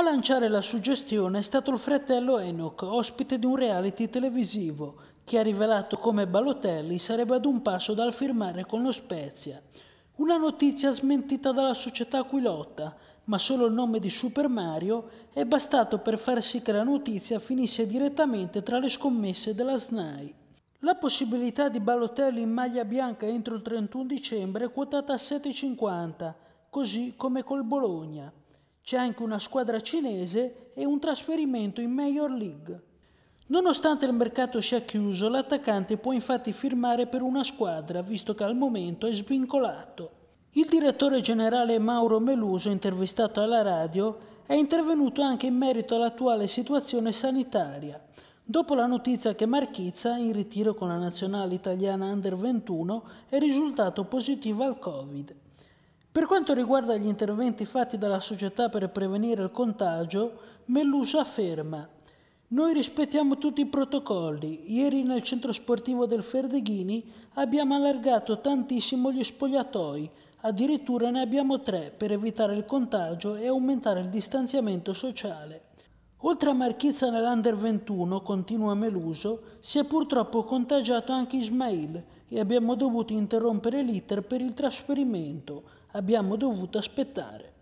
A lanciare la suggestione è stato il fratello Enoch, ospite di un reality televisivo, che ha rivelato come Balotelli sarebbe ad un passo dal firmare con lo Spezia. Una notizia smentita dalla società a cui lotta, ma solo il nome di Super Mario è bastato per far sì che la notizia finisse direttamente tra le scommesse della SNAI. La possibilità di Balotelli in maglia bianca entro il 31 dicembre è quotata a 7,50, così come col Bologna. C'è anche una squadra cinese e un trasferimento in Major League. Nonostante il mercato sia chiuso, l'attaccante può infatti firmare per una squadra, visto che al momento è svincolato. Il direttore generale Mauro Meluso, intervistato alla radio, è intervenuto anche in merito all'attuale situazione sanitaria, dopo la notizia che Marchizza, in ritiro con la nazionale italiana Under 21, è risultato positivo al Covid. Per quanto riguarda gli interventi fatti dalla società per prevenire il contagio, Melluso afferma noi rispettiamo tutti i protocolli. Ieri nel centro sportivo del Ferdeghini abbiamo allargato tantissimo gli spogliatoi, addirittura ne abbiamo tre per evitare il contagio e aumentare il distanziamento sociale. Oltre a Marchizza nell'Under 21, continua Meluso, si è purtroppo contagiato anche Ismail e abbiamo dovuto interrompere l'iter per il trasferimento. Abbiamo dovuto aspettare.